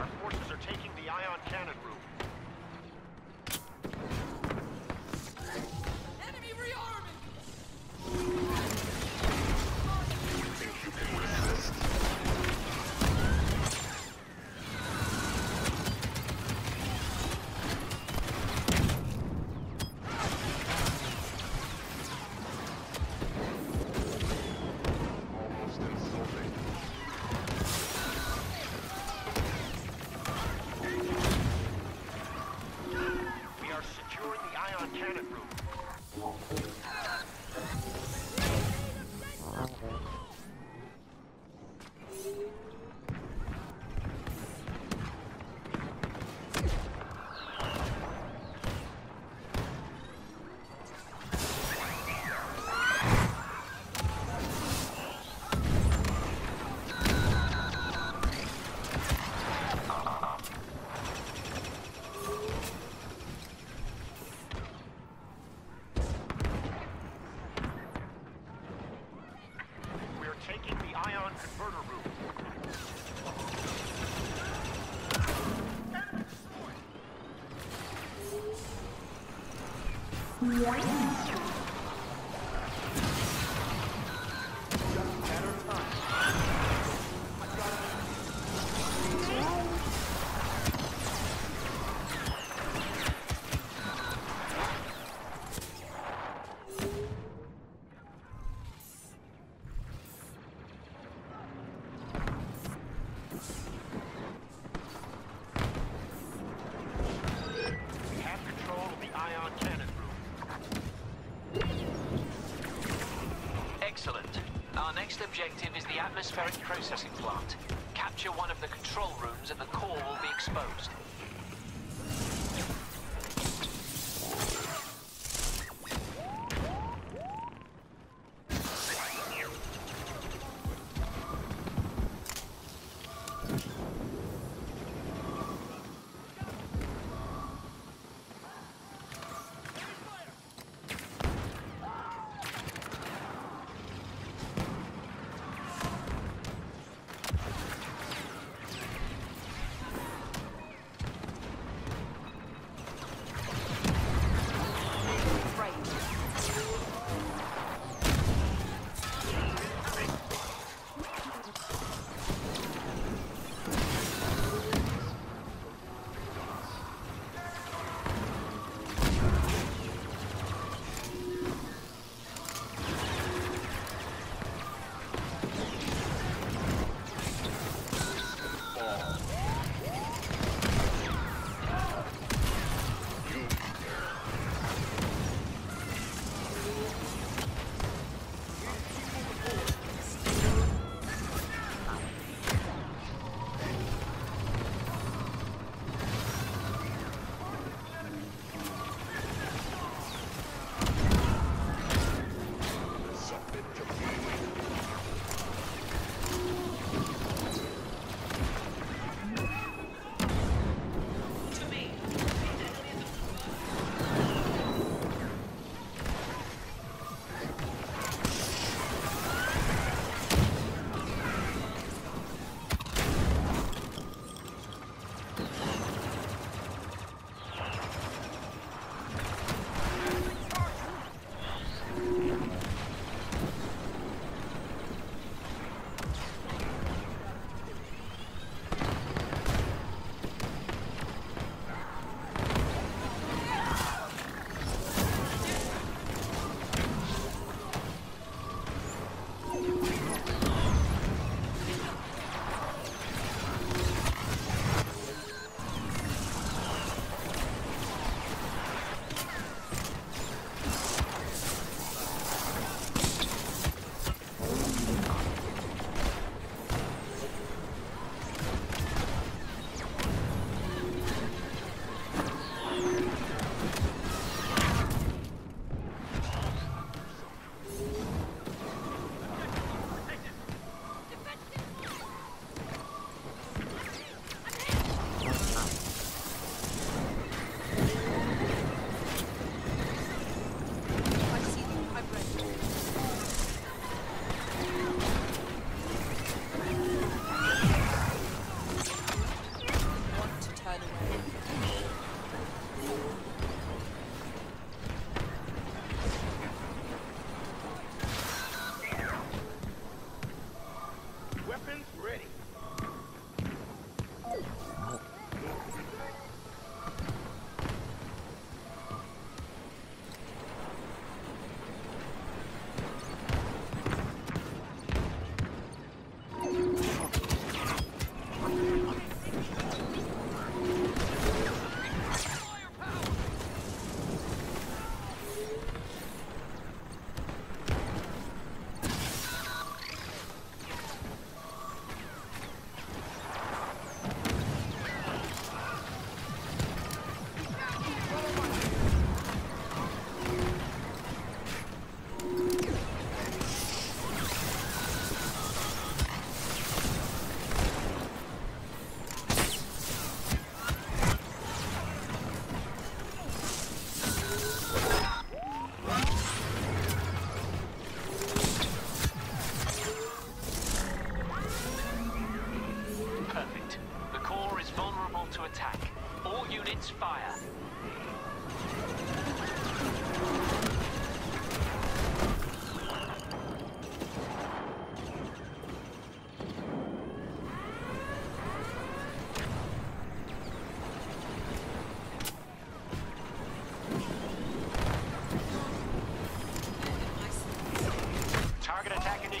Our forces are taking the ion cannon room. Taking the ion converter room. We Excellent. Our next objective is the atmospheric processing plant. Capture one of the control rooms and the core will be exposed. weapons ready.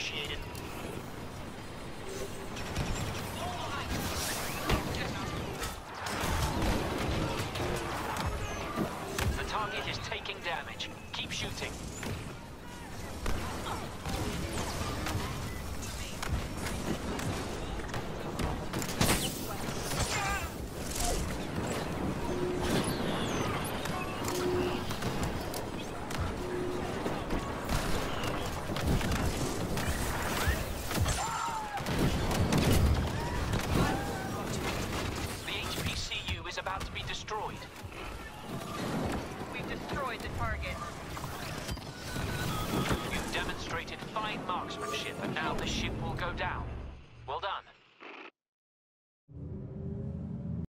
Initiated. The target is taking damage. Keep shooting. Destroyed. We've destroyed the target. You've demonstrated fine marksmanship, and now the ship will go down. Well done.